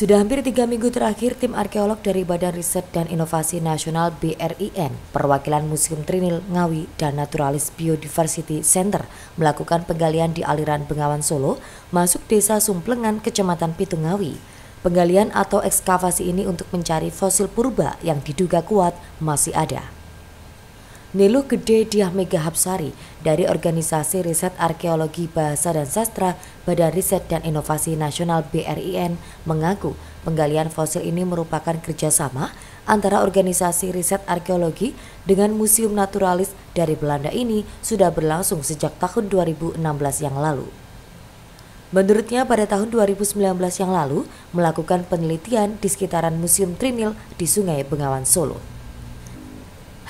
Sudah hampir tiga minggu terakhir, tim arkeolog dari Badan Riset dan Inovasi Nasional BRIN, perwakilan Museum Trinil, Ngawi, dan Naturalis Biodiversity Center melakukan penggalian di aliran Bengawan Solo, masuk desa Sumplengan, Kecamatan Pitung Ngawi. Penggalian atau ekskavasi ini untuk mencari fosil purba yang diduga kuat masih ada. Niluh Gede Diah Mega Hapsari dari Organisasi Riset Arkeologi Bahasa dan Sastra Badan Riset dan Inovasi Nasional BRIN mengaku penggalian fosil ini merupakan kerjasama antara organisasi riset arkeologi dengan Museum Naturalis dari Belanda ini sudah berlangsung sejak tahun 2016 yang lalu. Menurutnya pada tahun 2019 yang lalu melakukan penelitian di sekitaran Museum Trinil di Sungai Bengawan Solo.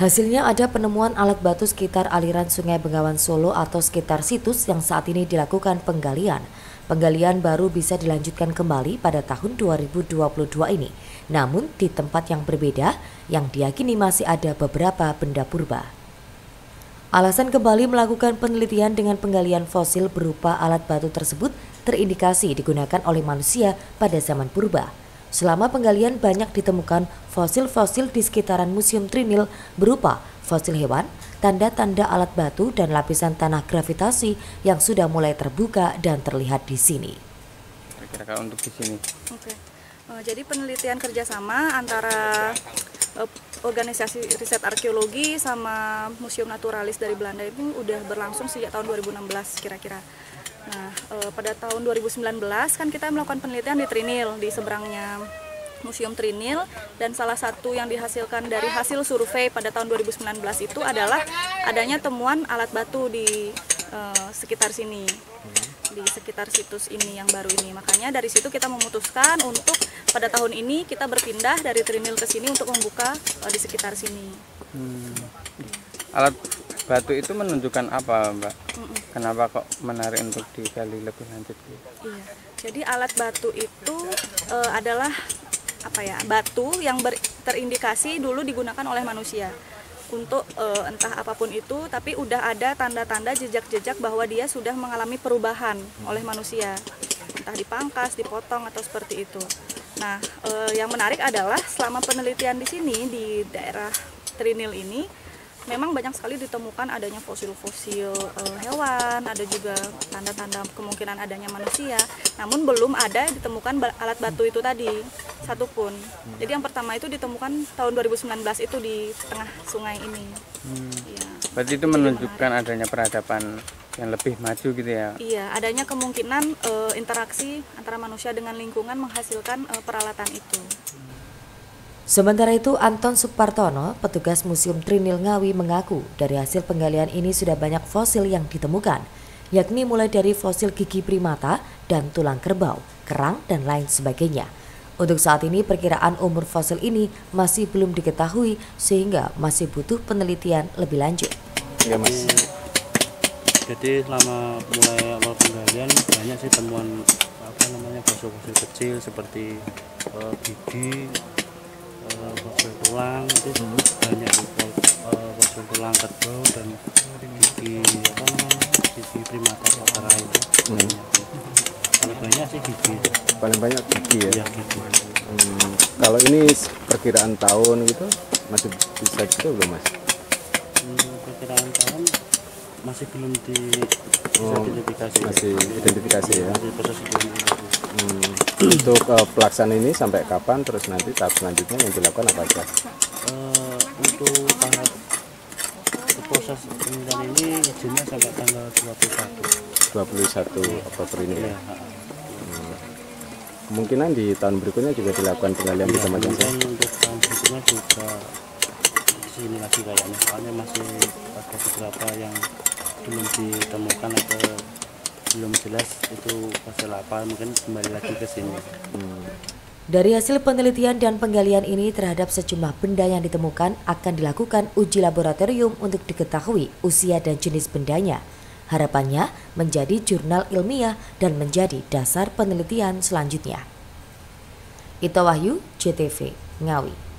Hasilnya ada penemuan alat batu sekitar aliran Sungai Bengawan Solo atau sekitar situs yang saat ini dilakukan penggalian. Penggalian baru bisa dilanjutkan kembali pada tahun 2022 ini, namun di tempat yang berbeda yang diyakini masih ada beberapa benda purba. Alasan kembali melakukan penelitian dengan penggalian fosil berupa alat batu tersebut terindikasi digunakan oleh manusia pada zaman purba. Selama penggalian banyak ditemukan fosil-fosil di sekitaran Museum Trinil berupa fosil hewan, tanda-tanda alat batu dan lapisan tanah gravitasi yang sudah mulai terbuka dan terlihat di sini. Kira-kira untuk di sini. Oke. Uh, jadi penelitian kerjasama antara uh, organisasi riset arkeologi sama Museum Naturalis dari Belanda ini udah berlangsung sejak tahun 2016 kira-kira. Nah, e, pada tahun 2019 kan kita melakukan penelitian di Trinil, di seberangnya Museum Trinil dan salah satu yang dihasilkan dari hasil survei pada tahun 2019 itu adalah adanya temuan alat batu di e, sekitar sini di sekitar situs ini yang baru ini makanya dari situ kita memutuskan untuk pada tahun ini kita berpindah dari Trinil ke sini untuk membuka e, di sekitar sini hmm. alat batu itu menunjukkan apa mbak? Mm -mm. Kenapa kok menarik untuk digali lebih lanjut? Iya, jadi alat batu itu e, adalah apa ya batu yang ber, terindikasi dulu digunakan oleh manusia untuk e, entah apa pun itu, tapi udah ada tanda-tanda jejak-jejak bahwa dia sudah mengalami perubahan oleh manusia, entah dipangkas, dipotong atau seperti itu. Nah, e, yang menarik adalah selama penelitian di sini di daerah Trinil ini memang banyak sekali ditemukan adanya fosil-fosil uh, hewan, ada juga tanda-tanda kemungkinan adanya manusia. Namun belum ada ditemukan alat batu itu tadi satupun. Jadi yang pertama itu ditemukan tahun 2019 itu di tengah sungai ini. Hmm. Ya. Berarti itu menunjukkan adanya peradaban yang lebih maju gitu ya? Iya, adanya kemungkinan uh, interaksi antara manusia dengan lingkungan menghasilkan uh, peralatan itu. Sementara itu, Anton Supartono, petugas Museum Trinil Ngawi mengaku dari hasil penggalian ini sudah banyak fosil yang ditemukan, yakni mulai dari fosil gigi primata dan tulang kerbau, kerang, dan lain sebagainya. Untuk saat ini perkiraan umur fosil ini masih belum diketahui sehingga masih butuh penelitian lebih lanjut. Ya, Mas. Jadi selama mulai awal penggalian banyak sih temuan apa namanya fosil-fosil kecil seperti uh, gigi, uh, tulang itu hmm. banyak uh, tulang kerbau dan gigi apa namanya gigi primata satara itu hmm. paling banyak sih gigi paling banyak gigi ya, ya gigi. Hmm. kalau ini perkiraan tahun gitu masih bisa gitu belum mas hmm, perkiraan tahun masih belum di oh, identifikasi masih identifikasi ya masih proses identifikasi hmm. untuk uh, pelaksanaan ini sampai kapan terus nanti tahap selanjutnya yang dilakukan apa saja uh, untuk tahap proses penelitian ini izinnya sampai tanggal 21 21 Oktober ini ya, ya. Hmm. kemungkinan di tahun berikutnya juga dilakukan penggalian ya, di tempat yang sama untuk tahun berikutnya juga sini lagi kayaknya soalnya masih ada beberapa yang belum ditemukan atau belum jelas itu pasal apa mungkin kembali lagi ke sini hmm. Dari hasil penelitian dan penggalian ini terhadap sejumlah benda yang ditemukan akan dilakukan uji laboratorium untuk diketahui usia dan jenis bendanya. Harapannya menjadi jurnal ilmiah dan menjadi dasar penelitian selanjutnya. Ito Wahyu, JTV, Ngawi.